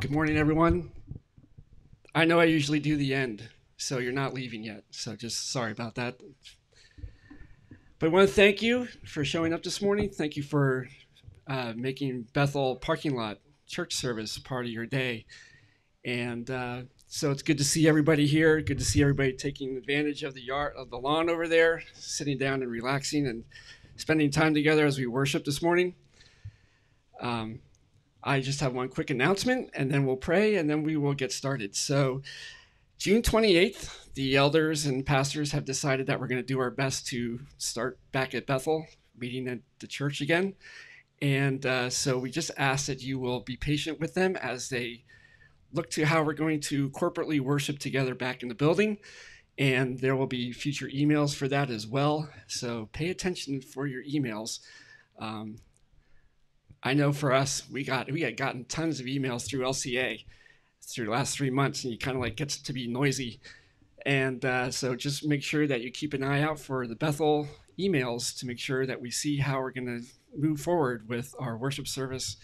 Good morning, everyone. I know I usually do the end, so you're not leaving yet. So just sorry about that. But I want to thank you for showing up this morning. Thank you for uh, making Bethel parking lot church service part of your day. And uh, so it's good to see everybody here. Good to see everybody taking advantage of the yard of the lawn over there, sitting down and relaxing and spending time together as we worship this morning. Um, I just have one quick announcement, and then we'll pray, and then we will get started. So, June 28th, the elders and pastors have decided that we're going to do our best to start back at Bethel, meeting at the church again. And uh, so we just ask that you will be patient with them as they look to how we're going to corporately worship together back in the building. And there will be future emails for that as well. So pay attention for your emails. Um, I know for us, we got we had gotten tons of emails through LCA through the last three months, and you kind of like gets to be noisy. And uh, so just make sure that you keep an eye out for the Bethel emails to make sure that we see how we're going to move forward with our worship service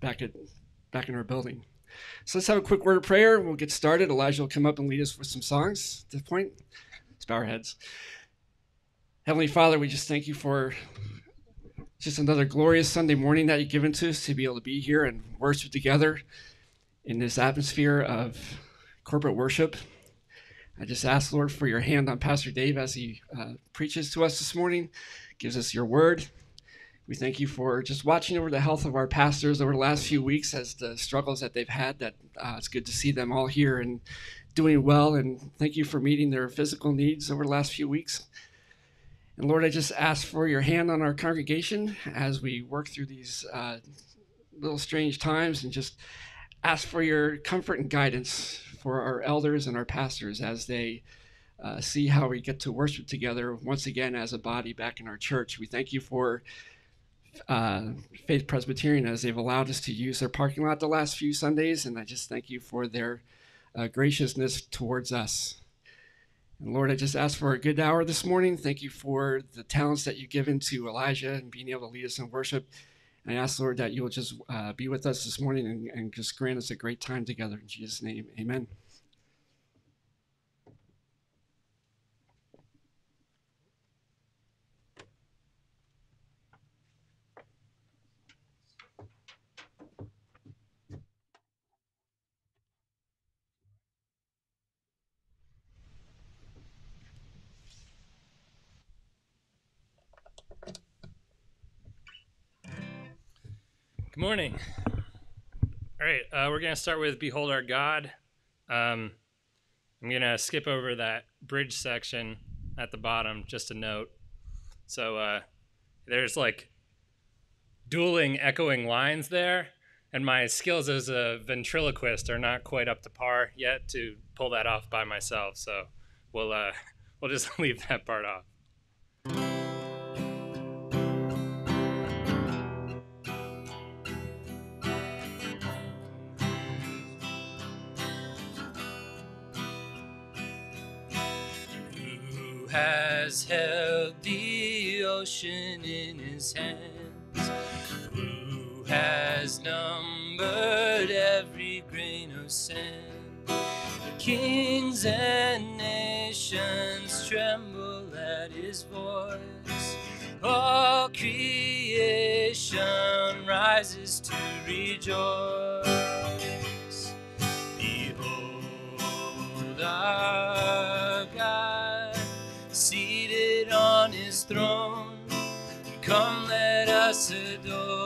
back at back in our building. So let's have a quick word of prayer. We'll get started. Elijah will come up and lead us with some songs at this point. Let's bow our heads. Heavenly Father, we just thank you for just another glorious Sunday morning that you've given to us to be able to be here and worship together in this atmosphere of corporate worship. I just ask, Lord, for your hand on Pastor Dave as he uh, preaches to us this morning, gives us your word. We thank you for just watching over the health of our pastors over the last few weeks as the struggles that they've had. That uh, it's good to see them all here and doing well. And thank you for meeting their physical needs over the last few weeks. And Lord, I just ask for your hand on our congregation as we work through these uh, little strange times and just ask for your comfort and guidance for our elders and our pastors as they uh, see how we get to worship together once again as a body back in our church. We thank you for uh, Faith Presbyterian as they've allowed us to use their parking lot the last few Sundays, and I just thank you for their uh, graciousness towards us. And Lord, I just ask for a good hour this morning. Thank you for the talents that you've given to Elijah and being able to lead us in worship. And I ask, Lord, that you will just uh, be with us this morning and, and just grant us a great time together. In Jesus' name, amen. Morning. All right, uh, we're going to start with Behold Our God. Um, I'm going to skip over that bridge section at the bottom, just a note. So uh, there's like dueling, echoing lines there, and my skills as a ventriloquist are not quite up to par yet to pull that off by myself. So we'll uh, we'll just leave that part off. Has held the ocean in his hands, who has numbered every grain of sand. The kings and nations tremble at his voice. All creation rises to rejoice. Behold our throne. Come, let us adore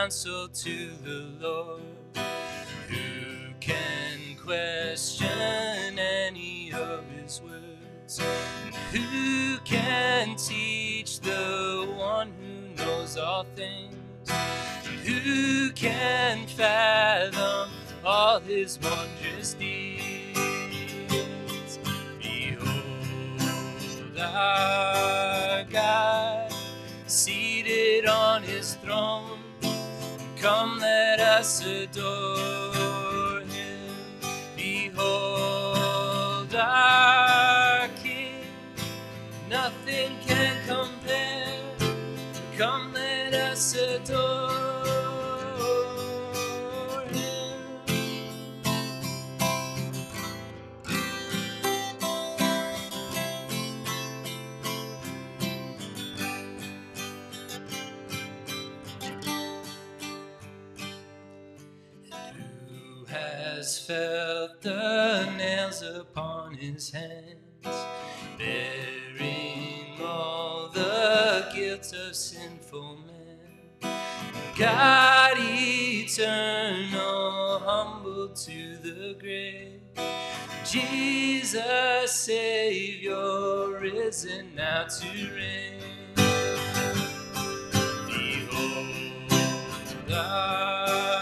counsel to the Lord. Who can question any of his words? Who can teach the one who knows all things? Who can fathom all his wondrous deeds? Behold our God seated on his throne Come, let us adore him. Behold our King. Nothing can compare. Come, let us adore felt the nails upon his hands, bearing all the guilt of sinful men? God eternal, humbled to the grave. Jesus, Savior, risen now to reign. Behold God,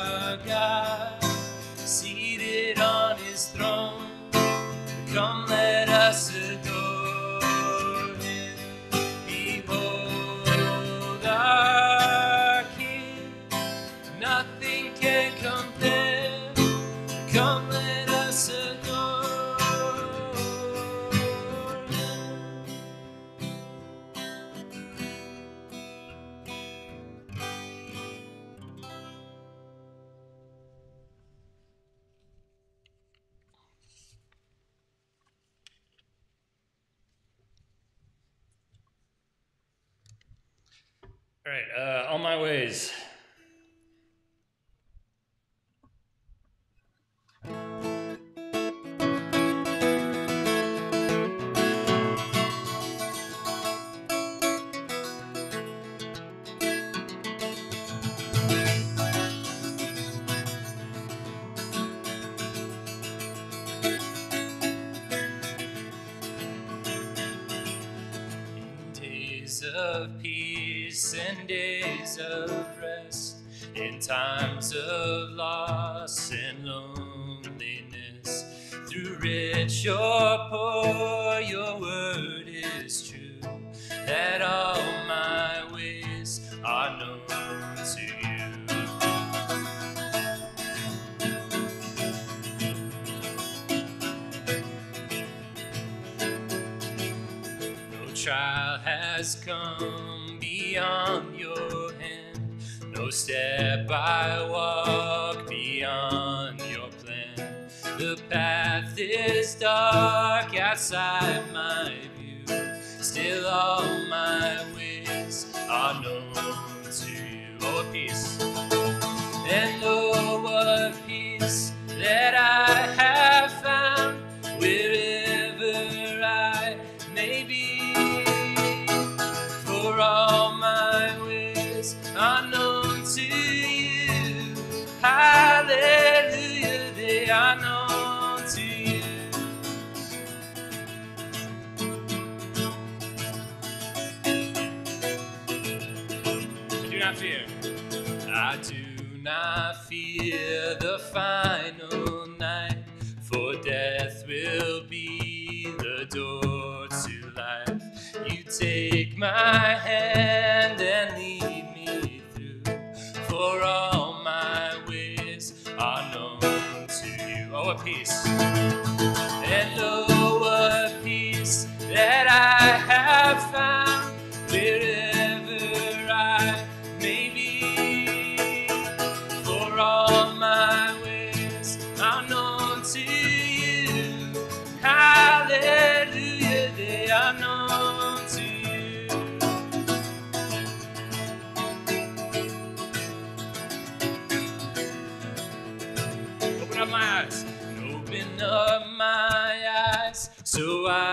trial has come beyond your hand. No step I walk beyond your plan. The path is dark outside my view. Still, all my ways are known to you. Oh, peace. And oh, what peace that I not fear the final night, for death will be the door to life. You take my hand and lead me through, for all my ways are known to you. Oh, a peace. And My eyes. Open up my eyes so I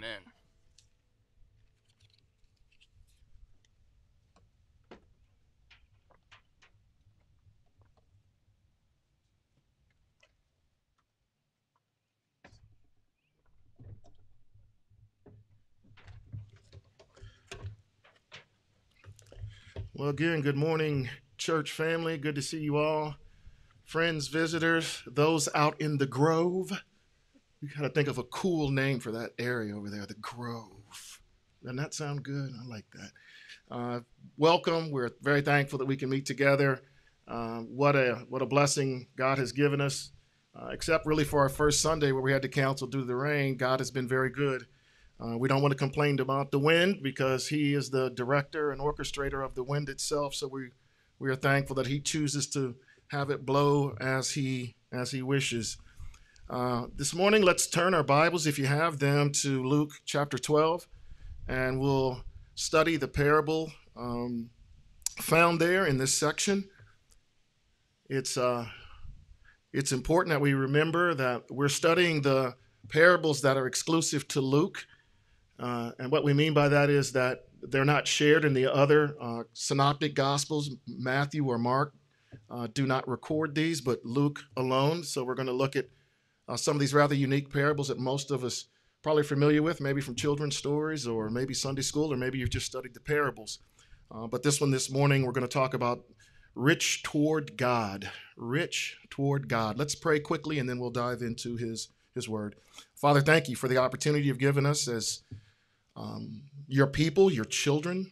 Amen. Well, again, good morning, church family. Good to see you all. Friends, visitors, those out in the Grove. You got to think of a cool name for that area over there, the Grove. Doesn't that sound good? I like that. Uh, welcome. We're very thankful that we can meet together. Uh, what a what a blessing God has given us. Uh, except really for our first Sunday where we had to cancel due to the rain, God has been very good. Uh, we don't want to complain about the wind because He is the director and orchestrator of the wind itself. So we we are thankful that He chooses to have it blow as He as He wishes. Uh, this morning, let's turn our Bibles, if you have them, to Luke chapter 12, and we'll study the parable um, found there in this section. It's uh, it's important that we remember that we're studying the parables that are exclusive to Luke. Uh, and what we mean by that is that they're not shared in the other uh, synoptic gospels. Matthew or Mark uh, do not record these, but Luke alone. So we're going to look at uh, some of these rather unique parables that most of us probably familiar with, maybe from children's stories or maybe Sunday school, or maybe you've just studied the parables. Uh, but this one this morning, we're going to talk about rich toward God. Rich toward God. Let's pray quickly and then we'll dive into his, his word. Father, thank you for the opportunity you've given us as um, your people, your children,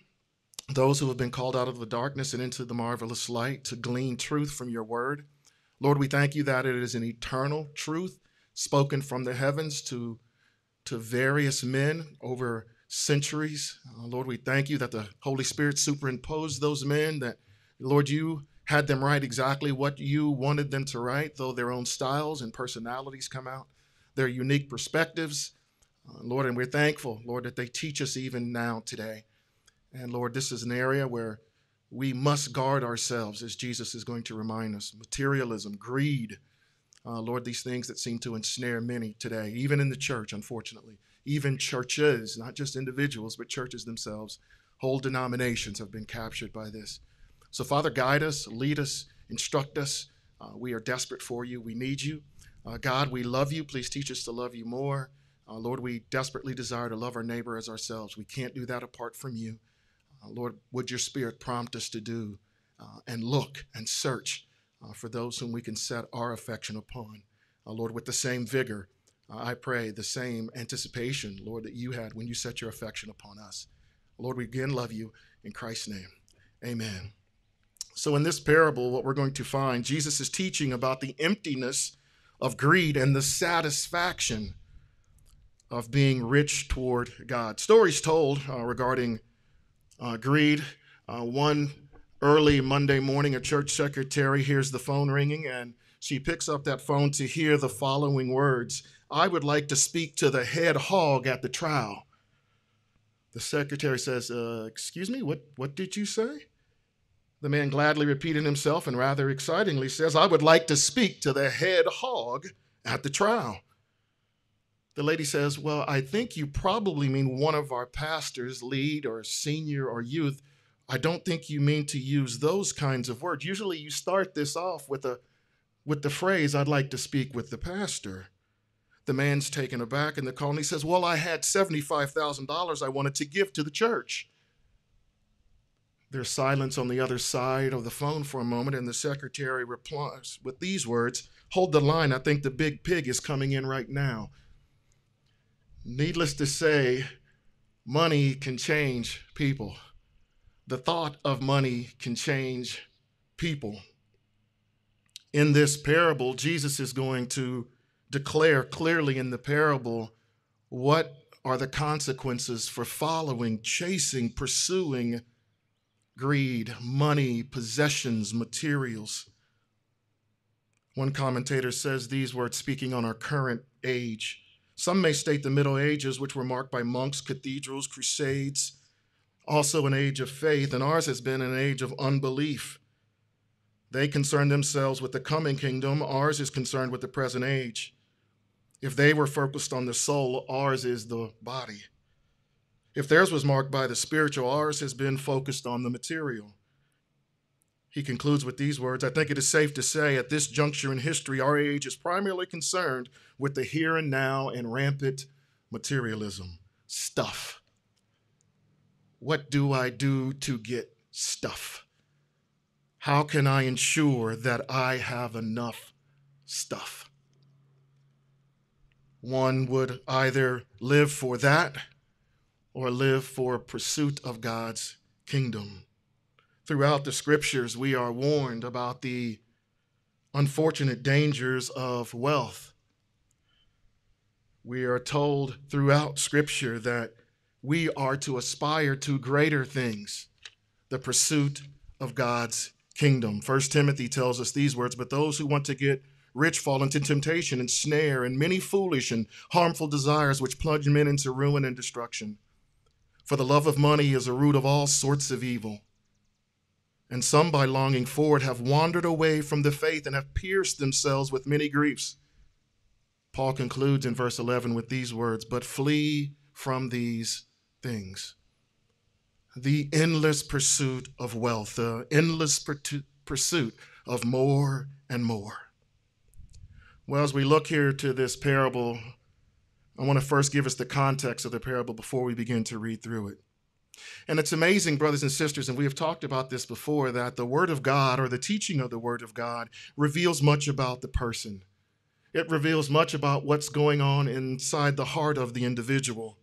those who have been called out of the darkness and into the marvelous light to glean truth from your word. Lord, we thank you that it is an eternal truth spoken from the heavens to, to various men over centuries. Uh, Lord, we thank you that the Holy Spirit superimposed those men, that, Lord, you had them write exactly what you wanted them to write, though their own styles and personalities come out, their unique perspectives. Uh, Lord, and we're thankful, Lord, that they teach us even now today. And Lord, this is an area where we must guard ourselves, as Jesus is going to remind us. Materialism, greed, uh, Lord, these things that seem to ensnare many today, even in the church, unfortunately. Even churches, not just individuals, but churches themselves, whole denominations have been captured by this. So, Father, guide us, lead us, instruct us. Uh, we are desperate for you. We need you. Uh, God, we love you. Please teach us to love you more. Uh, Lord, we desperately desire to love our neighbor as ourselves. We can't do that apart from you. Uh, Lord, would your spirit prompt us to do uh, and look and search uh, for those whom we can set our affection upon. Uh, Lord, with the same vigor, uh, I pray, the same anticipation, Lord, that you had when you set your affection upon us. Lord, we again love you in Christ's name. Amen. So, in this parable, what we're going to find, Jesus is teaching about the emptiness of greed and the satisfaction of being rich toward God. Stories told uh, regarding uh, greed. Uh, one early Monday morning, a church secretary hears the phone ringing and she picks up that phone to hear the following words I would like to speak to the head hog at the trial. The secretary says, uh, Excuse me, what, what did you say? The man gladly repeated himself and rather excitingly says, I would like to speak to the head hog at the trial. The lady says, Well, I think you probably mean one of our pastors, lead or senior or youth. I don't think you mean to use those kinds of words. Usually you start this off with a with the phrase, I'd like to speak with the pastor. The man's taken aback in the call and he says, Well, I had $75,000 I wanted to give to the church. There's silence on the other side of the phone for a moment, and the secretary replies with these words Hold the line. I think the big pig is coming in right now. Needless to say, money can change people. The thought of money can change people. In this parable, Jesus is going to declare clearly in the parable what are the consequences for following, chasing, pursuing greed, money, possessions, materials. One commentator says these words speaking on our current age. Some may state the Middle Ages, which were marked by monks, cathedrals, crusades, also an age of faith, and ours has been an age of unbelief. They concern themselves with the coming kingdom, ours is concerned with the present age. If they were focused on the soul, ours is the body. If theirs was marked by the spiritual, ours has been focused on the material. He concludes with these words I think it is safe to say at this juncture in history, our age is primarily concerned with the here and now and rampant materialism. Stuff. What do I do to get stuff? How can I ensure that I have enough stuff? One would either live for that or live for pursuit of God's kingdom. Throughout the scriptures, we are warned about the unfortunate dangers of wealth. We are told throughout scripture that we are to aspire to greater things, the pursuit of God's kingdom. First Timothy tells us these words, but those who want to get rich fall into temptation and snare and many foolish and harmful desires which plunge men into ruin and destruction. For the love of money is a root of all sorts of evil and some by longing for it have wandered away from the faith and have pierced themselves with many griefs. Paul concludes in verse 11 with these words But flee from these things. The endless pursuit of wealth, the endless pursuit of more and more. Well, as we look here to this parable, I want to first give us the context of the parable before we begin to read through it. And it's amazing, brothers and sisters, and we have talked about this before, that the Word of God or the teaching of the Word of God reveals much about the person. It reveals much about what's going on inside the heart of the individual.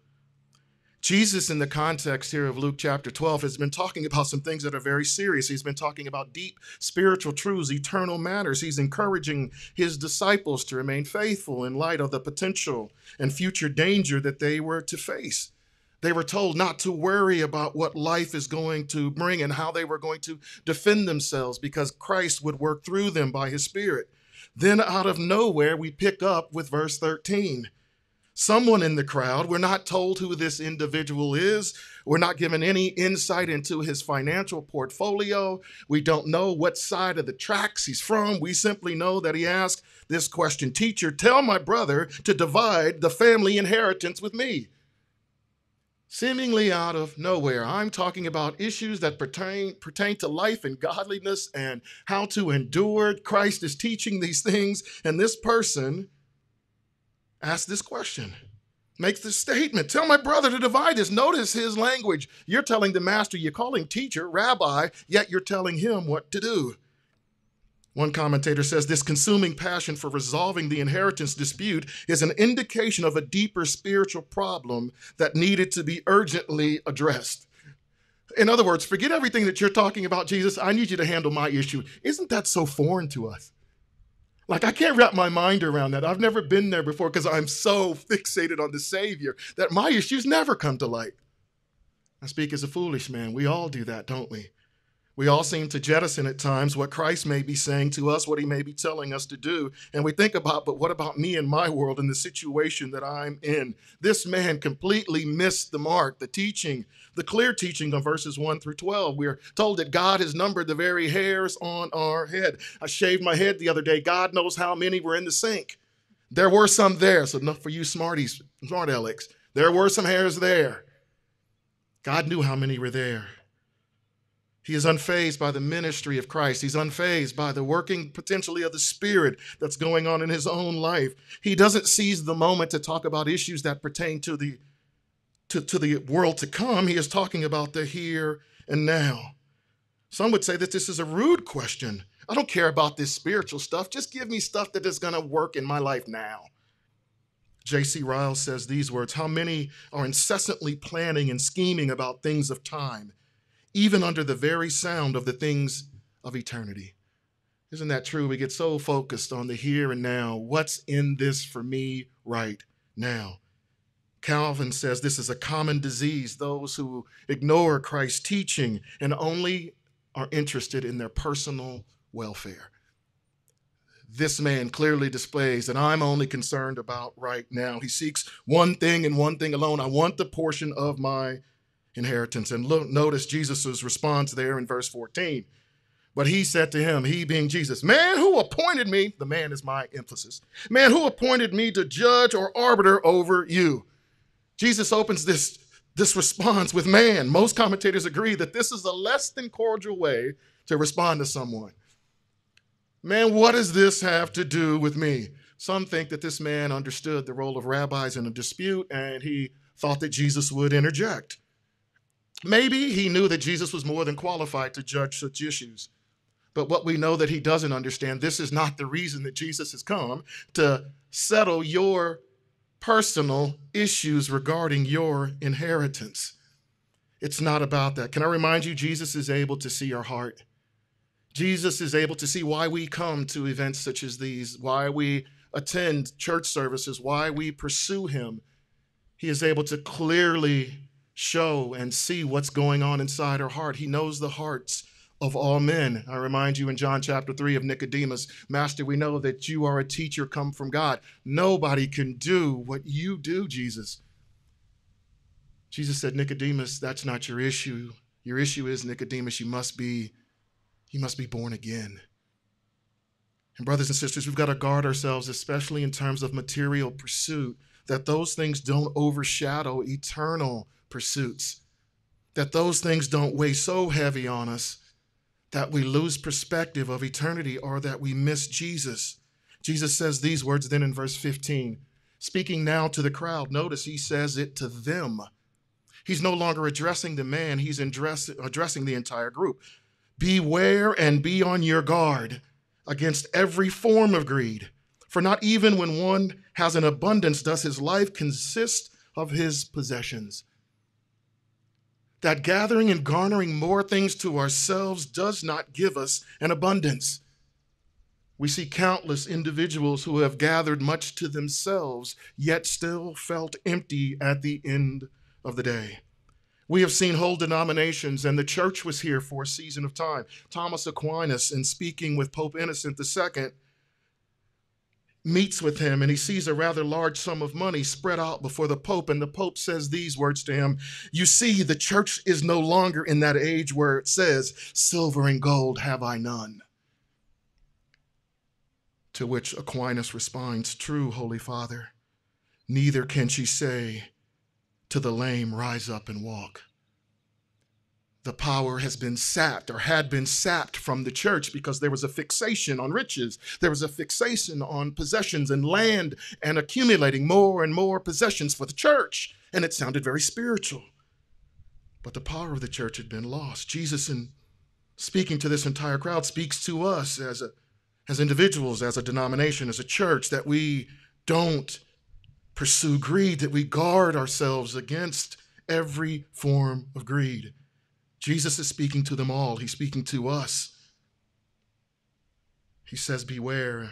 Jesus, in the context here of Luke chapter 12, has been talking about some things that are very serious. He's been talking about deep spiritual truths, eternal matters. He's encouraging his disciples to remain faithful in light of the potential and future danger that they were to face. They were told not to worry about what life is going to bring and how they were going to defend themselves because Christ would work through them by his Spirit. Then, out of nowhere, we pick up with verse 13. Someone in the crowd, we're not told who this individual is. We're not given any insight into his financial portfolio. We don't know what side of the tracks he's from. We simply know that he asked this question Teacher, tell my brother to divide the family inheritance with me seemingly out of nowhere. I'm talking about issues that pertain, pertain to life and godliness and how to endure. Christ is teaching these things, and this person asks this question. Makes this statement. Tell my brother to divide this. Notice his language. You're telling the master, you call him teacher, rabbi, yet you're telling him what to do. One commentator says this consuming passion for resolving the inheritance dispute is an indication of a deeper spiritual problem that needed to be urgently addressed. In other words, forget everything that you're talking about, Jesus. I need you to handle my issue. Isn't that so foreign to us? Like, I can't wrap my mind around that. I've never been there before because I'm so fixated on the Savior that my issues never come to light. I speak as a foolish man. We all do that, don't we? We all seem to jettison at times what Christ may be saying to us, what he may be telling us to do. And we think about, but what about me and my world and the situation that I'm in? This man completely missed the mark, the teaching, the clear teaching of verses 1 through 12. We're told that God has numbered the very hairs on our head. I shaved my head the other day. God knows how many were in the sink. There were some there. So, enough for you smarties, smart Alex. There were some hairs there. God knew how many were there. He is unfazed by the ministry of Christ. He's unfazed by the working potentially of the Spirit that's going on in his own life. He doesn't seize the moment to talk about issues that pertain to the, to, to the world to come. He is talking about the here and now. Some would say that this is a rude question. I don't care about this spiritual stuff. Just give me stuff that is going to work in my life now. J.C. Ryle says these words How many are incessantly planning and scheming about things of time, even under the very sound of the things of eternity? Isn't that true? We get so focused on the here and now. What's in this for me right now? Calvin says this is a common disease. Those who ignore Christ's teaching and only are interested in their personal welfare. This man clearly displays that I'm only concerned about right now. He seeks one thing and one thing alone. I want the portion of my inheritance. And look, notice Jesus' response there in verse 14. But he said to him, he being Jesus, Man, who appointed me? The man is my emphasis. Man, who appointed me to judge or arbiter over you? Jesus opens this, this response with man. Most commentators agree that this is a less than cordial way to respond to someone. Man, what does this have to do with me? Some think that this man understood the role of rabbis in a dispute and he thought that Jesus would interject. Maybe he knew that Jesus was more than qualified to judge such issues. But what we know that he doesn't understand, this is not the reason that Jesus has come to settle your personal issues regarding your inheritance. It's not about that. Can I remind you, Jesus is able to see your heart. Jesus is able to see why we come to events such as these, why we attend church services, why we pursue him. He is able to clearly show and see what's going on inside her heart. He knows the hearts of all men. I remind you in John chapter 3 of Nicodemus, Master, we know that you are a teacher come from God. Nobody can do what you do, Jesus. Jesus said, Nicodemus, that's not your issue. Your issue is, Nicodemus, you must be, you must be born again. And brothers and sisters, we've got to guard ourselves, especially in terms of material pursuit, that those things don't overshadow eternal pursuits, that those things don't weigh so heavy on us that we lose perspective of eternity or that we miss Jesus. Jesus says these words then in verse 15. Speaking now to the crowd, notice he says it to them. He's no longer addressing the man, he's address, addressing the entire group. Beware and be on your guard against every form of greed. For not even when one has an abundance does his life consist of his possessions that gathering and garnering more things to ourselves does not give us an abundance. We see countless individuals who have gathered much to themselves, yet still felt empty at the end of the day. We have seen whole denominations, and the church was here for a season of time. Thomas Aquinas, in speaking with Pope Innocent II, meets with him and he sees a rather large sum of money spread out before the Pope. And the Pope says these words to him You see, the church is no longer in that age where it says, Silver and gold have I none. To which Aquinas responds, True, Holy Father, neither can she say to the lame, Rise up and walk the power has been sapped or had been sapped from the church because there was a fixation on riches. There was a fixation on possessions and land and accumulating more and more possessions for the church. And it sounded very spiritual. But the power of the church had been lost. Jesus, in speaking to this entire crowd, speaks to us as, a, as individuals, as a denomination, as a church, that we don't pursue greed, that we guard ourselves against every form of greed. Jesus is speaking to them all, he's speaking to us. He says, Beware.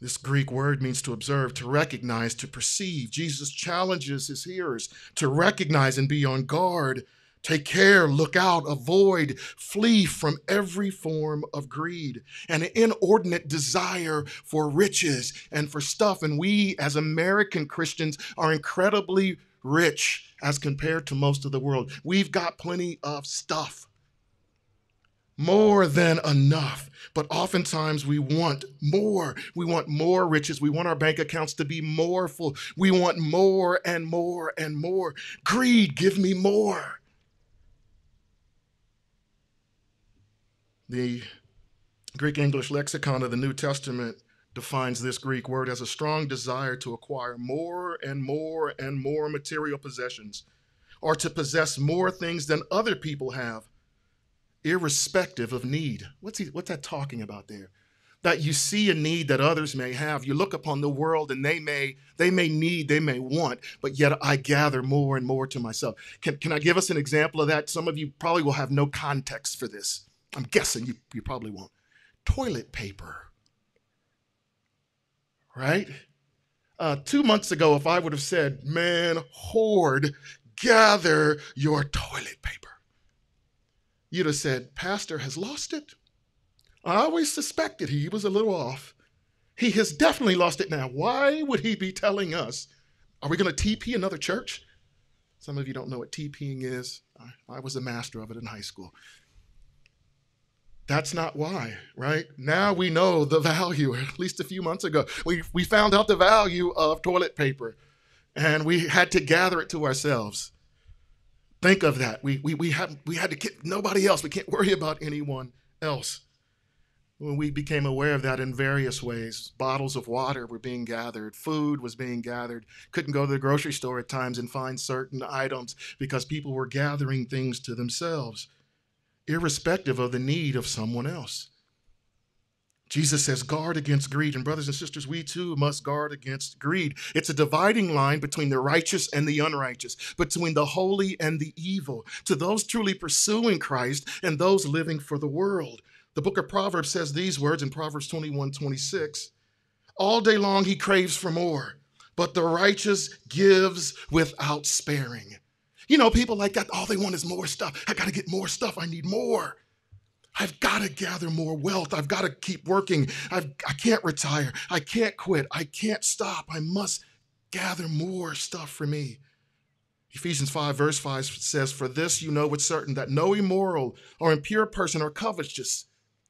This Greek word means to observe, to recognize, to perceive. Jesus challenges his hearers to recognize and be on guard. Take care, look out, avoid, flee from every form of greed and an inordinate desire for riches and for stuff. And we, as American Christians, are incredibly rich as compared to most of the world. We've got plenty of stuff, more than enough. But oftentimes we want more. We want more riches. We want our bank accounts to be more full. We want more and more and more. Greed, give me more. The Greek English lexicon of the New Testament defines this Greek word as a strong desire to acquire more and more and more material possessions or to possess more things than other people have. irrespective of need. What's, he, what's that talking about there? That you see a need that others may have. You look upon the world and they may, they may need, they may want, but yet I gather more and more to myself. Can, can I give us an example of that? Some of you probably will have no context for this. I'm guessing you, you probably won't. Toilet paper. Right? Uh, two months ago, if I would have said, man, hoard, gather your toilet paper you'd have said, Pastor has lost it. I always suspected he was a little off. He has definitely lost it now. Why would he be telling us? Are we going to TP another church? Some of you don't know what TPing is. I, I was a master of it in high school. That's not why, right? Now we know the value, at least a few months ago. We, we found out the value of toilet paper and we had to gather it to ourselves. Think of that. We, we, we, have, we had to get nobody else. We can't worry about anyone else. When we became aware of that in various ways, bottles of water were being gathered, food was being gathered. Couldn't go to the grocery store at times and find certain items because people were gathering things to themselves, irrespective of the need of someone else. Jesus says, guard against greed. And, brothers and sisters, we too must guard against greed. It's a dividing line between the righteous and the unrighteous, between the holy and the evil, to those truly pursuing Christ and those living for the world. The book of Proverbs says these words in Proverbs 21 26 All day long he craves for more, but the righteous gives without sparing. You know, people like that, all they want is more stuff. I got to get more stuff. I need more. I've got to gather more wealth. I've got to keep working. I've, I can't retire. I can't quit. I can't stop. I must gather more stuff for me. Ephesians 5, verse 5 says, For this you know with certain that no immoral or impure person or covetous,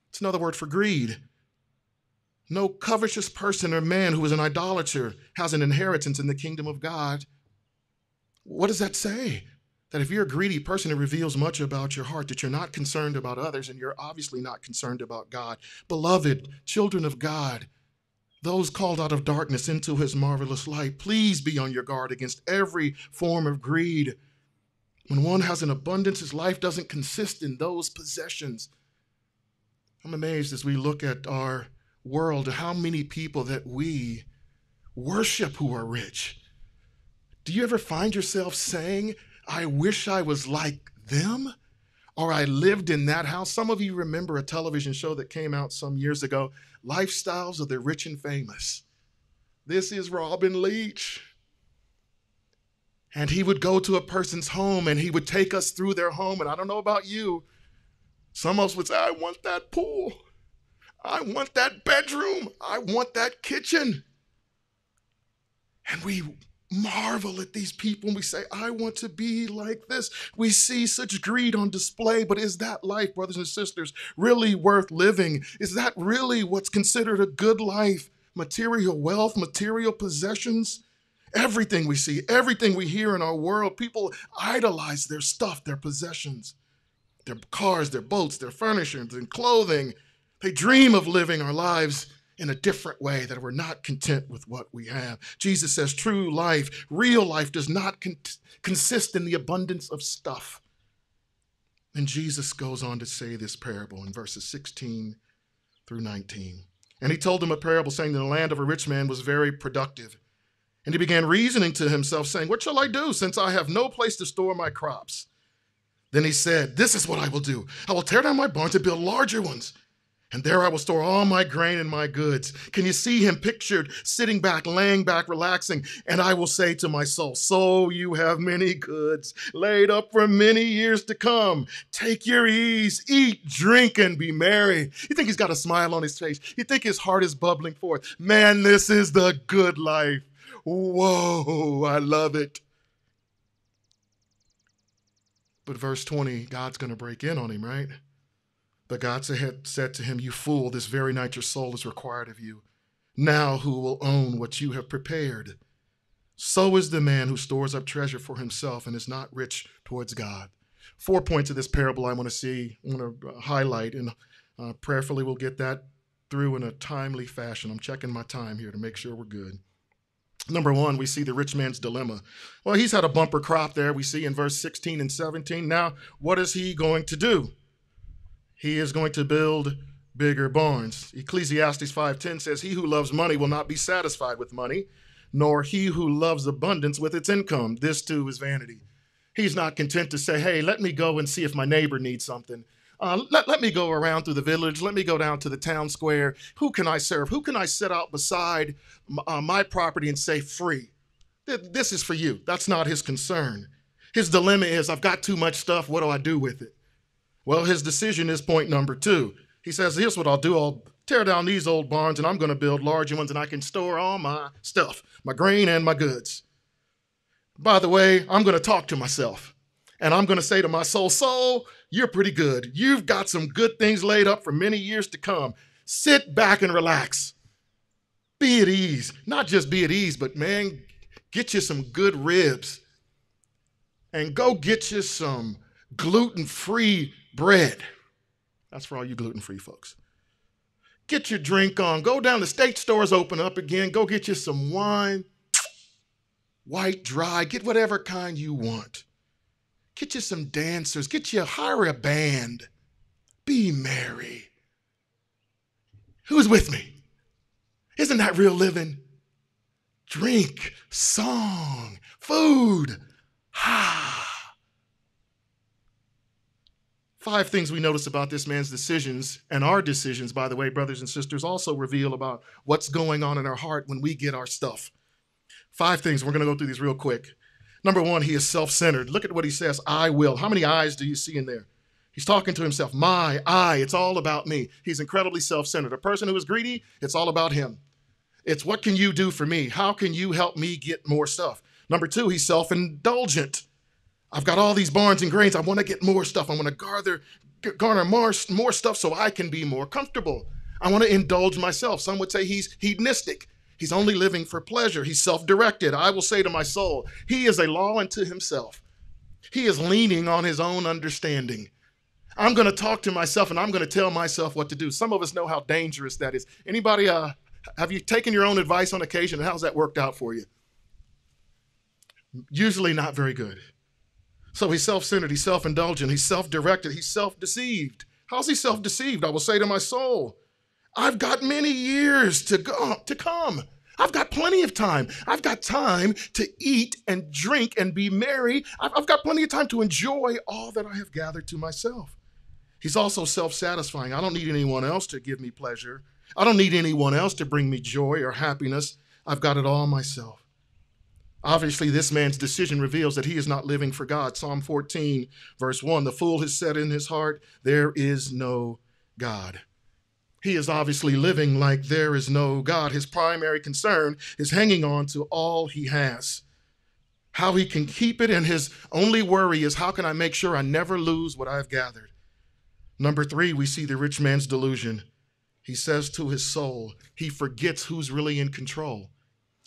it's another word for greed, no covetous person or man who is an idolater has an inheritance in the kingdom of God. What does that say? that if you're a greedy person, it reveals much about your heart that you're not concerned about others and you're obviously not concerned about God. Beloved, children of God, those called out of darkness into his marvelous light, please be on your guard against every form of greed. When one has an abundance, his life doesn't consist in those possessions. I'm amazed as we look at our world how many people that we worship who are rich. Do you ever find yourself saying, I wish I was like them or I lived in that house. Some of you remember a television show that came out some years ago Lifestyles of the Rich and Famous. This is Robin Leach. And he would go to a person's home and he would take us through their home. And I don't know about you, some of us would say, I want that pool. I want that bedroom. I want that kitchen. And we marvel at these people and we say, I want to be like this. We see such greed on display, but is that life, brothers and sisters, really worth living? Is that really what's considered a good life? Material wealth, material possessions? Everything we see, everything we hear in our world, people idolize their stuff, their possessions, their cars, their boats, their furniture, and clothing. They dream of living our lives in a different way, that we're not content with what we have. Jesus says true life, real life, does not con- consist in the abundance of stuff. And Jesus goes on to say this parable in verses 16 through 19. And he told them a parable saying that the land of a rich man was very productive. And he began reasoning to himself, saying, What shall I do since I have no place to store my crops? Then he said, This is what I will do. I will tear down my barns and build larger ones and there I will store all my grain and my goods. Can you see him pictured sitting back, laying back, relaxing? And I will say to my soul, So you have many goods laid up for many years to come. Take your ease, eat, drink, and be merry. You think he's got a smile on his face? You think his heart is bubbling forth? Man, this is the good life. Whoa, I love it. But verse 20, God's going to break in on him, right? But God had said to him, You fool, this very night your soul is required of you. Now who will own what you have prepared? So is the man who stores up treasure for himself and is not rich towards God. Four points of this parable I want to see, I want to uh, highlight, and uh, prayerfully we'll get that through in a timely fashion. I'm checking my time here to make sure we're good. Number one, we see the rich man's dilemma. Well, he's had a bumper crop there, we see in verse 16 and 17. Now, what is he going to do? He is going to build bigger barns. Ecclesiastes 5:10 says, "He who loves money will not be satisfied with money, nor he who loves abundance with its income. This too is vanity." He's not content to say, "Hey, let me go and see if my neighbor needs something." Uh, let, let me go around through the village. Let me go down to the town square. Who can I serve? Who can I set out beside uh, my property and say, free? This is for you. That's not his concern. His dilemma is, I've got too much stuff. What do I do with it? Well, his decision is point number two. He says, Here's what I'll do I'll tear down these old barns and I'm going to build larger ones and I can store all my stuff, my grain and my goods. By the way, I'm going to talk to myself and I'm going to say to my soul, Soul, you're pretty good. You've got some good things laid up for many years to come. Sit back and relax. Be at ease. Not just be at ease, but man, get you some good ribs and go get you some gluten free bread. That's for all you gluten free folks. Get your drink on. Go down. The state stores open up again. Go get you some wine, white, dry. Get whatever kind you want. Get you some dancers. Get you hire a band. Be merry. Who's with me? Isn't that real living? Drink, song, food. Ha. Five things we notice about this man's decisions, and our decisions, by the way, brothers and sisters, also reveal about what's going on in our heart when we get our stuff. Five things. We're going to go through these real quick. Number one, he is self centered. Look at what he says I will. How many eyes do you see in there? He's talking to himself. My, I, it's all about me. He's incredibly self centered. A person who is greedy, it's all about him. It's what can you do for me? How can you help me get more stuff? Number two, he's self indulgent. I've got all these barns and grains. I want to get more stuff. I want to garner, garner more, more stuff so I can be more comfortable. I want to indulge myself. Some would say he's hedonistic. He's only living for pleasure. He's self directed. I will say to my soul, he is a law unto himself. He is leaning on his own understanding. I'm going to talk to myself and I'm going to tell myself what to do. Some of us know how dangerous that is. Anybody, uh, have you taken your own advice on occasion and how's that worked out for you? Usually not very good. So he's self centered, he's self indulgent, he's self directed, he's self deceived. How's he self deceived? I will say to my soul, I've got many years to go to come. I've got plenty of time. I've got time to eat and drink and be merry. I've got plenty of time to enjoy all that I have gathered to myself. He's also self satisfying. I don't need anyone else to give me pleasure. I don't need anyone else to bring me joy or happiness. I've got it all myself. Obviously, this man's decision reveals that he is not living for God. Psalm 14, verse 1 The fool has said in his heart, There is no God. He is obviously living like there is no God. His primary concern is hanging on to all he has. How he can keep it, and his only worry is how can I make sure I never lose what I've gathered? Number three, we see the rich man's delusion. He says to his soul, he forgets who's really in control.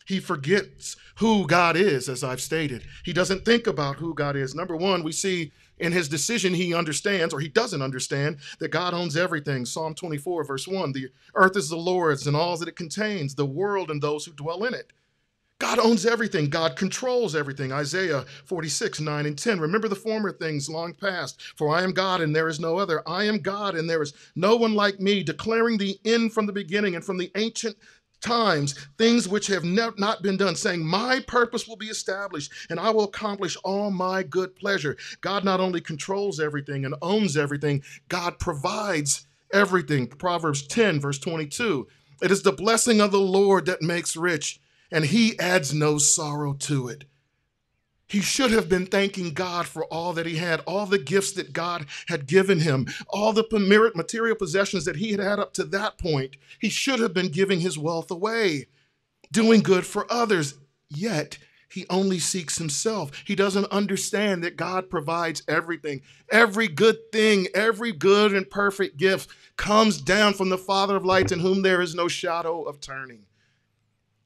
He forgets who God is, as I've stated. He doesn't think about who God is. Number one, we see in his decision, he understands or he doesn't understand that God owns everything. Psalm 24, verse 1 The earth is the Lord's and all that it contains, the world and those who dwell in it. God owns everything. God controls everything. Isaiah 46, 9 and 10. Remember the former things long past. For I am God and there is no other. I am God and there is no one like me, declaring the end from the beginning and from the ancient times things which have ne- not been done, saying, My purpose will be established and I will accomplish all my good pleasure. God not only controls everything and owns everything, God provides everything. Proverbs 10, verse 22. It is the blessing of the Lord that makes rich, and he adds no sorrow to it. He should have been thanking God for all that he had, all the gifts that God had given him, all the material possessions that he had had up to that point. He should have been giving his wealth away, doing good for others. Yet, he only seeks himself. He doesn't understand that God provides everything. Every good thing, every good and perfect gift comes down from the Father of lights in whom there is no shadow of turning.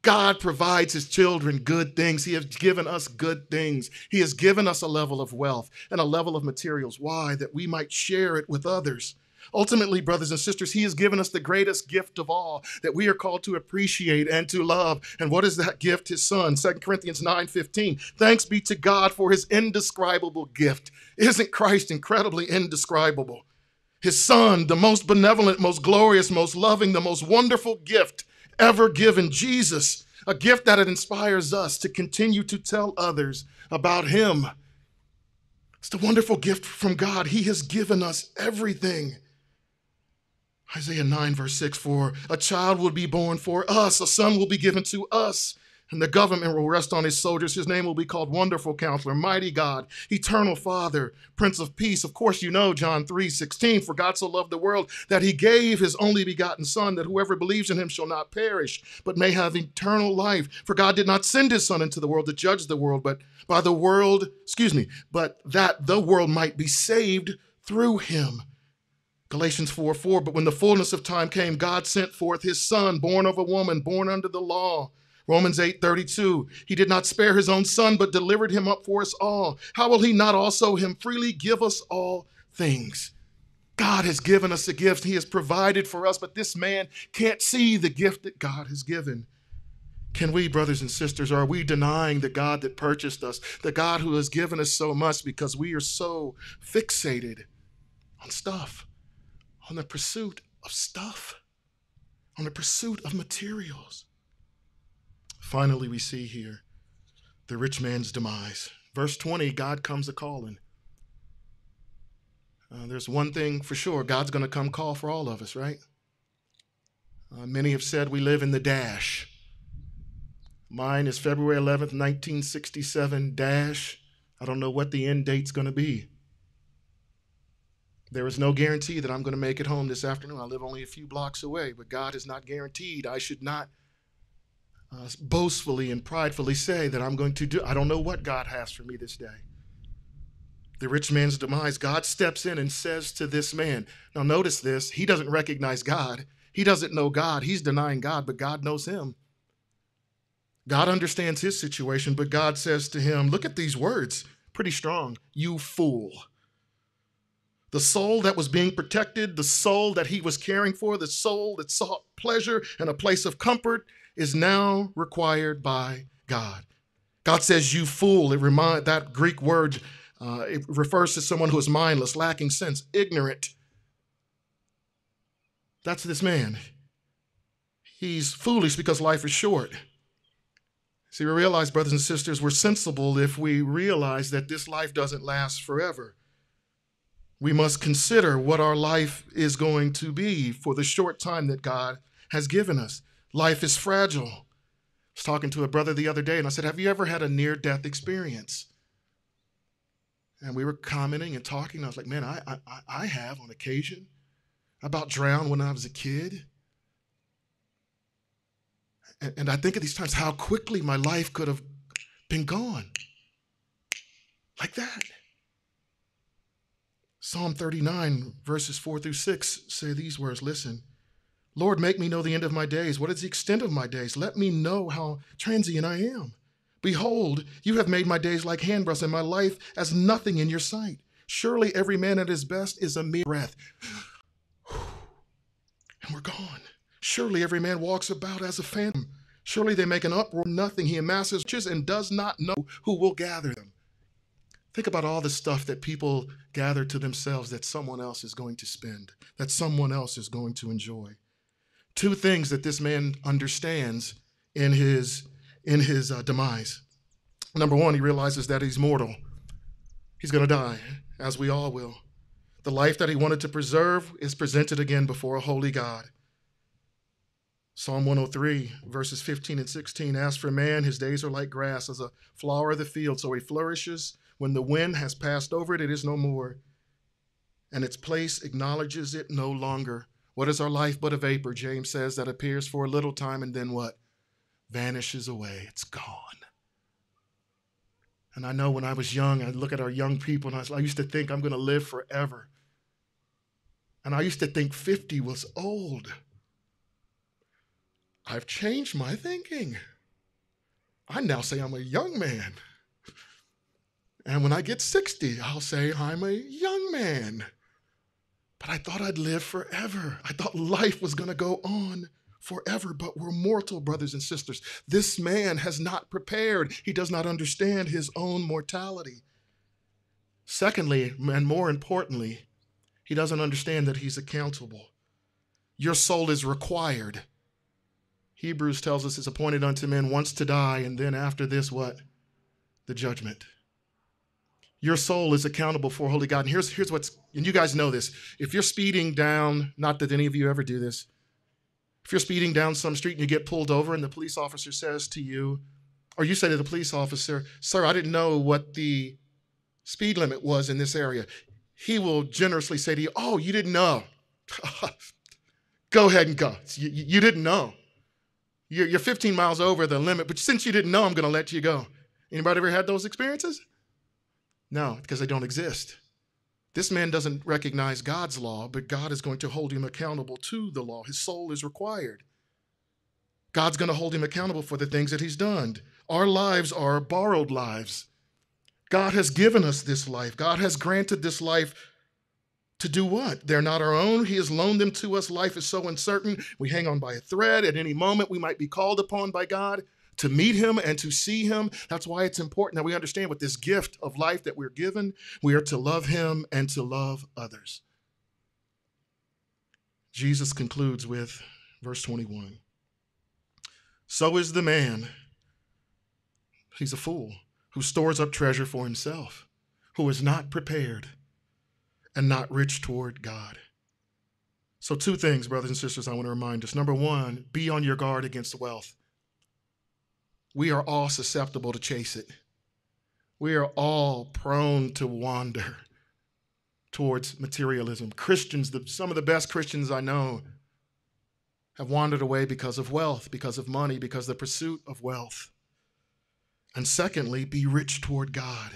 God provides his children good things. He has given us good things. He has given us a level of wealth and a level of materials. Why? That we might share it with others. Ultimately, brothers and sisters, he has given us the greatest gift of all that we are called to appreciate and to love. And what is that gift? His son, 2 Corinthians 9:15. Thanks be to God for his indescribable gift. Isn't Christ incredibly indescribable? his son, the most benevolent, most glorious, most loving, the most wonderful gift ever given, Jesus, a gift that it inspires us to continue to tell others about him. It's the wonderful gift from God. He has given us everything. Isaiah 9, verse 6 For a child will be born for us, a son will be given to us and the government will rest on his soldiers. His name will be called Wonderful Counselor, Mighty God, Eternal Father, Prince of Peace. Of course, you know John 3 16. For God so loved the world that he gave his only begotten Son, that whoever believes in him shall not perish, but may have eternal life. For God did not send his Son into the world to judge the world, but by the world, excuse me, but that the world might be saved through him. Galatians 4 4. But when the fullness of time came, God sent forth his Son, born of a woman, born under the law Romans 8 32, he did not spare his own son, but delivered him up for us all. How will he not also him freely give us all things? God has given us a gift. He has provided for us, but this man can't see the gift that God has given. Can we, brothers and sisters, are we denying the God that purchased us, the God who has given us so much because we are so fixated on stuff, on the pursuit of stuff, on the pursuit of materials? Finally, we see here the rich man's demise. Verse 20 God comes a calling. Uh, there's one thing for sure God's going to come call for all of us, right? Uh, many have said we live in the dash. Mine is February 11th, 1967 dash. I don't know what the end date's going to be. There is no guarantee that I'm going to make it home this afternoon. I live only a few blocks away, but God has not guaranteed. I should not uh, boastfully and pridefully say that I'm going to do. I don't know what God has for me this day. The rich man's demise, God steps in and says to this man, now notice this, he doesn't recognize God. He doesn't know God. He's denying God, but God knows him. God understands his situation, but God says to him, look at these words, pretty strong, you fool. The soul that was being protected, the soul that he was caring for, the soul that sought pleasure and a place of comfort, is now required by God. God says, "You fool." It remind that Greek word. Uh, it refers to someone who is mindless, lacking sense, ignorant. That's this man. He's foolish because life is short. See, we realize, brothers and sisters, we're sensible if we realize that this life doesn't last forever. We must consider what our life is going to be for the short time that God has given us. Life is fragile. I was talking to a brother the other day and I said, Have you ever had a near death experience? And we were commenting and talking. I was like, Man, I, I, I have on occasion. I about drowned when I was a kid. And, and I think of these times how quickly my life could have been gone. Like that. Psalm 39, verses 4 through 6 say these words Listen. Lord, make me know the end of my days. What is the extent of my days? Let me know how transient I am. Behold, you have made my days like handbreadths and my life as nothing in your sight. Surely every man at his best is a mere breath. And we're gone. Surely every man walks about as a phantom. Surely they make an uproar, nothing. He amasses riches and does not know who will gather them. Think about all the stuff that people gather to themselves that someone else is going to spend, that someone else is going to enjoy two things that this man understands in his in his uh, demise. Number one, he realizes that he's mortal. He's going to die, as we all will. The life that he wanted to preserve is presented again before a holy God. Psalm 103, verses 15 and 16 As for man, his days are like grass, as a flower of the field, so he flourishes. When the wind has passed over it, it is no more, and its place acknowledges it no longer. What is our life but a vapor, James says, that appears for a little time and then what? Vanishes away. It's gone. And I know when I was young, I look at our young people and I, was, I used to think I'm going to live forever. And I used to think 50 was old. I've changed my thinking. I now say I'm a young man. And when I get 60, I'll say I'm a young man. But I thought I'd live forever. I thought life was going to go on forever, but we're mortal, brothers and sisters. This man has not prepared, he does not understand his own mortality. Secondly, and more importantly, He doesn't understand that he's accountable. Your soul is required. Hebrews tells us it's appointed unto men once to die, and then after this, what? The judgment. Your soul is accountable for holy God. And here's, here's what's, and you guys know this. If you're speeding down, not that any of you ever do this, if you're speeding down some street and you get pulled over and the police officer says to you, or you say to the police officer, Sir, I didn't know what the speed limit was in this area. He will generously say to you, Oh, you didn't know. go ahead and go. You, you didn't know. You're, you're 15 miles over the limit, but since you didn't know, I'm going to let you go. Anybody ever had those experiences? No, because they don't exist. This man doesn't recognize God's law, but God is going to hold him accountable to the law. His soul is required. God's going to hold him accountable for the things that he's done. Our lives are borrowed lives. God has given us this life. God has granted this life to do what? They're not our own. He has loaned them to us. Life is so uncertain. We hang on by a thread. At any moment, we might be called upon by God to meet Him and to see Him. That's why it's important that we understand with this gift of life that we're given, we are to love Him and to love others. Jesus concludes with verse 21 So is the man, he's a fool, who stores up treasure for himself, who is not prepared and not rich toward God. So, two things, brothers and sisters, I want to remind us. Number one, be on your guard against wealth. We are all susceptible to chase it. We are all prone to wander towards materialism. Christians, the, some of the best Christians I know, have wandered away because of wealth, because of money, because of the pursuit of wealth. And secondly, be rich toward God.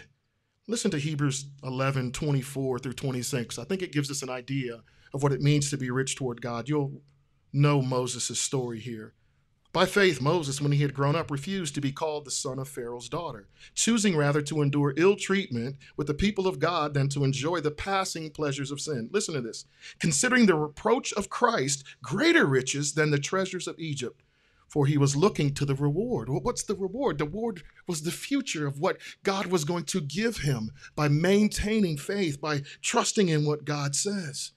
Listen to Hebrews 11, 24 through 26. I think it gives us an idea of what it means to be rich toward God. You'll know Moses' story here. By faith, Moses, when he had grown up, refused to be called the son of Pharaoh's daughter, choosing rather to endure ill treatment with the people of God than to enjoy the passing pleasures of sin. Listen to this. Considering the reproach of Christ greater riches than the treasures of Egypt for he was looking to the reward. Well, what's the reward? The reward was the future of what God was going to give him by maintaining faith, by trusting in what God says.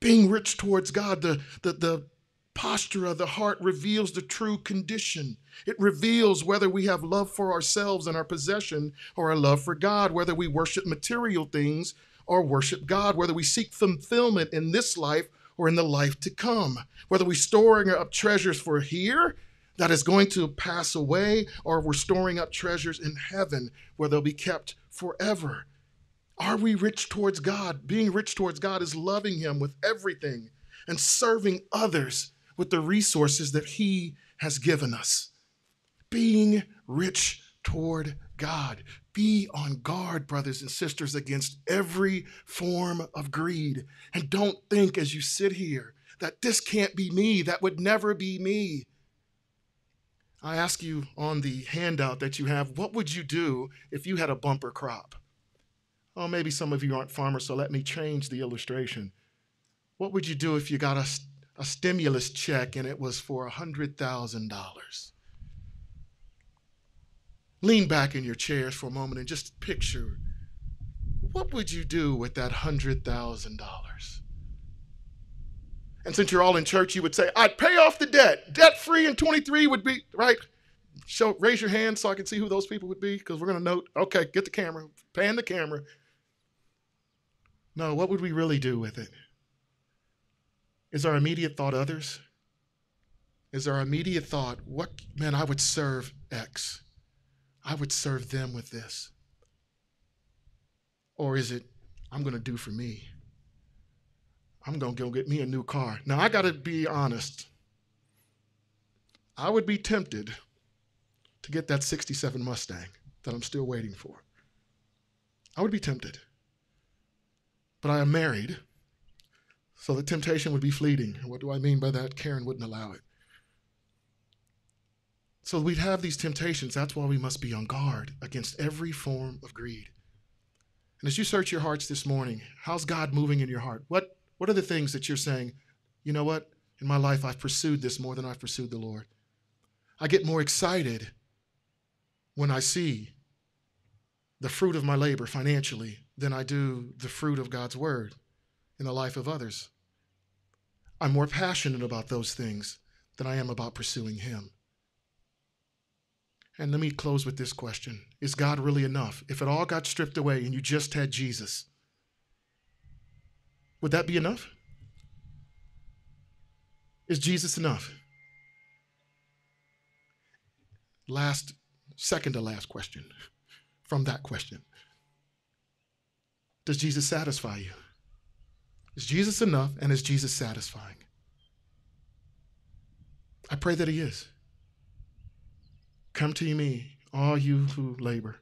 Being rich towards God, the, the, the posture of the heart reveals the true condition. It reveals whether we have love for ourselves and our possession or a love for God, whether we worship material things or worship God, whether we seek fulfillment in this life or in the life to come. Whether we're storing up treasures for here that is going to pass away, or we're storing up treasures in heaven where they'll be kept forever. Are we rich towards God? Being rich towards God is loving Him with everything and serving others with the resources that He has given us. Being rich toward God. Be on guard, brothers and sisters, against every form of greed. And don't think as you sit here that this can't be me, that would never be me. I ask you on the handout that you have, what would you do if you had a bumper crop? Oh, maybe some of you aren't farmers, so let me change the illustration. What would you do if you got a, a stimulus check and it was for $100,000? lean back in your chairs for a moment and just picture what would you do with that $100,000? And since you're all in church, you would say, I'd pay off the debt. Debt free in 23 would be, right? Show, raise your hand so I can see who those people would be because we're going to note, okay, get the camera, pan the camera. No, what would we really do with it? Is our immediate thought others? Is our immediate thought, what, man, I would serve X? I would serve them with this? Or is it, I'm going to do for me? I'm going to go get me a new car. Now, I got to be honest. I would be tempted to get that 67 Mustang that I'm still waiting for. I would be tempted. But I am married, so the temptation would be fleeting. What do I mean by that? Karen wouldn't allow it. So we'd have these temptations. That's why we must be on guard against every form of greed. And as you search your hearts this morning, how's God moving in your heart? What, what are the things that you're saying, you know what? In my life, I've pursued this more than I've pursued the Lord. I get more excited when I see the fruit of my labor financially than I do the fruit of God's word. In the life of others. I'm more passionate about those things than I am about pursuing Him. And let me close with this question Is God really enough? If it all got stripped away and you just had Jesus, would that be enough? Is Jesus enough? Last, second to last question from that question Does Jesus satisfy you? Is Jesus enough and is Jesus satisfying? I pray that He is. Come to me, all you who labor,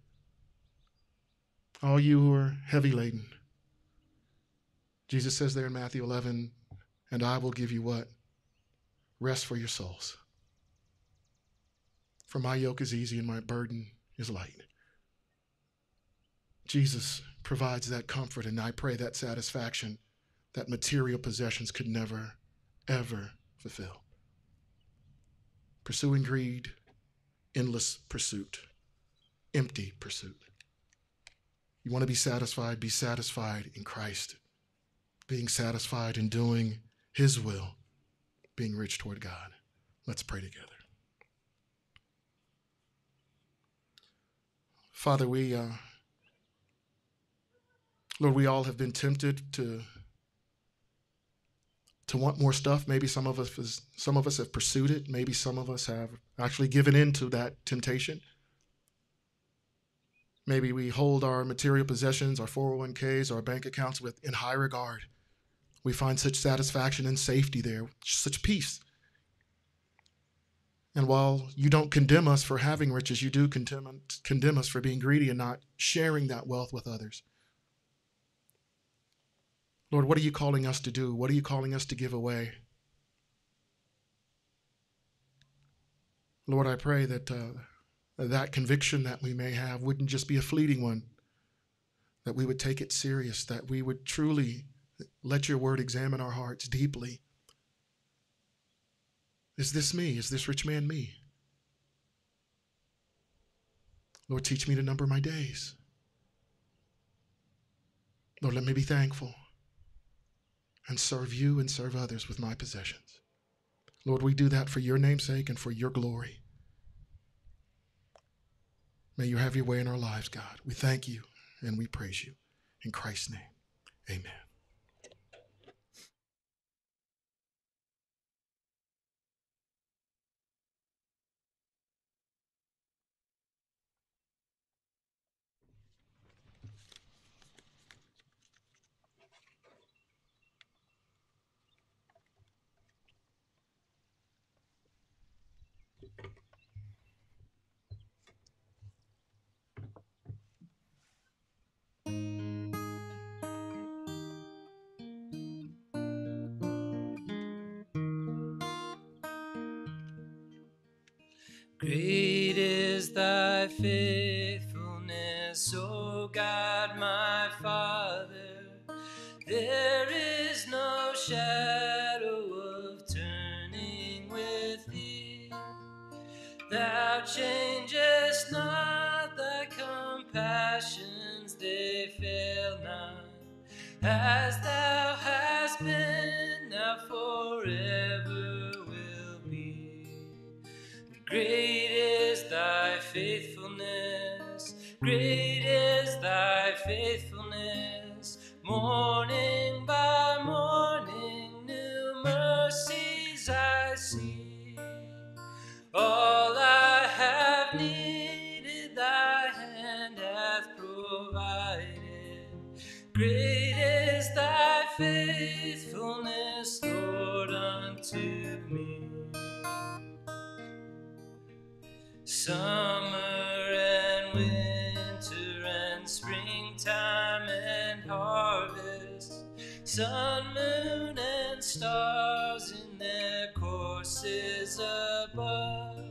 all you who are heavy laden. Jesus says there in Matthew 11, and I will give you what? Rest for your souls. For my yoke is easy and my burden is light. Jesus provides that comfort, and I pray that satisfaction that material possessions could never, ever fulfill. Pursuing greed, endless pursuit, empty pursuit. You want to be satisfied? Be satisfied in Christ. Being satisfied in doing His will, being rich toward God. Let's pray together. Father, we, uh, Lord, we all have been tempted to to want more stuff. Maybe some of us some of us have pursued it. Maybe some of us have actually given in to that temptation. Maybe we hold our material possessions, our 401ks, our bank accounts with in high regard. We find such satisfaction and safety there, such peace. And while you don't condemn us for having riches, you do condemn, condemn us for being greedy and not sharing that wealth with others. Lord, what are you calling us to do? What are you calling us to give away? Lord, I pray that uh, that conviction that we may have wouldn't just be a fleeting one, that we would take it serious, that we would truly let your word examine our hearts deeply. Is this me? Is this rich man me? Lord, teach me to number my days. Lord, let me be thankful and serve you and serve others with my possessions. Lord, we do that for your name's sake and for your glory. May you have your way in our lives, God. We thank you and we praise you. In Christ's name, amen. Great is thy faithfulness, O God my Father. There is no shadow of turning with thee. Thou changest not thy compassions, they fail not. As thou great is thy faithfulness. Sun, moon, and stars in their courses above,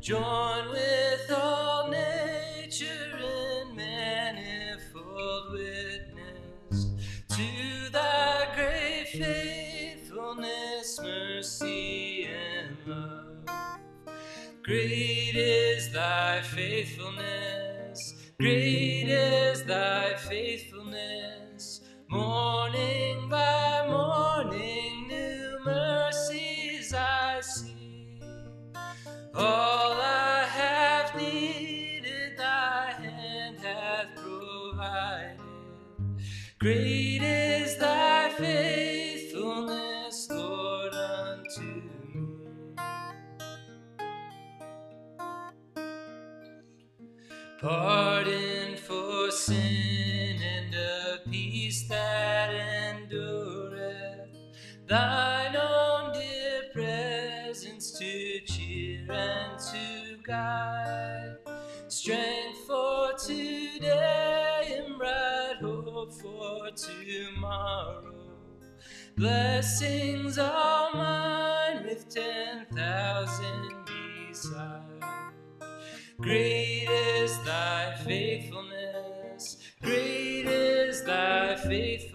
join with all nature in manifold witness to thy great faithfulness, mercy, and love. Great is thy faithfulness, great is thy faithfulness. Morning by morning, new mercies I see. All I have needed, thy hand hath provided. Great Blessings all mine with ten thousand beside. Great is thy faithfulness, great is thy faithfulness,